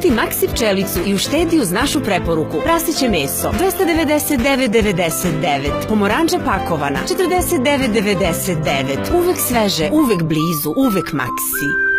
Kupi Maxi pčelicu i uštedi uz našu preporuku. Prasiće meso 299,99. Pomoranđa pakovana 49,99. Uvek sveže, uvek blizu, uvek Maxi.